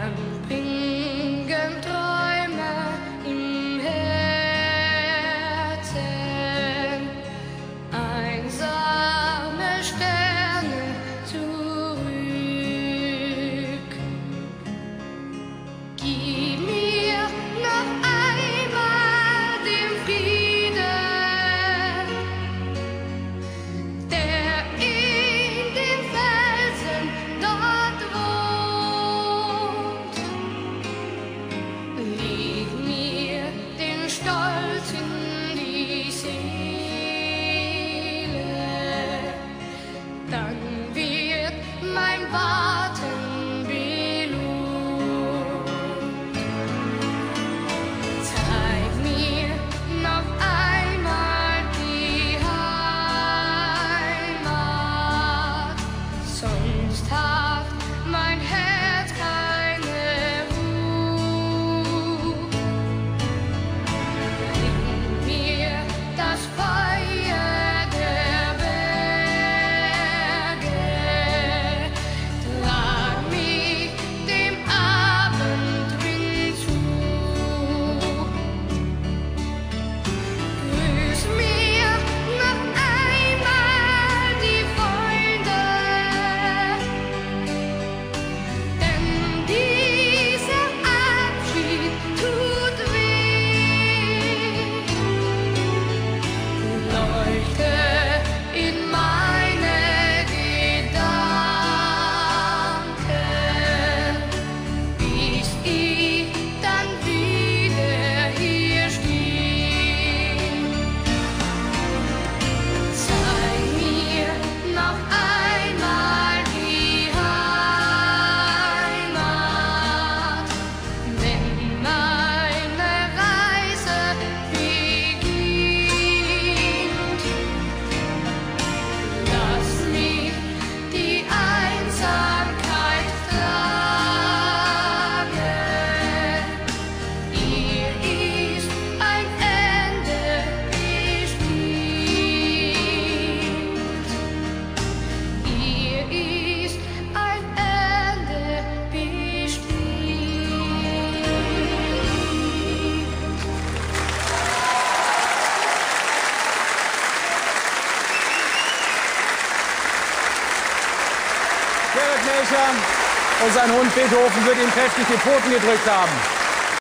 嗯。survive. Gerrit Melcher und sein Hund Beethoven wird ihm kräftig die Pfoten gedrückt haben.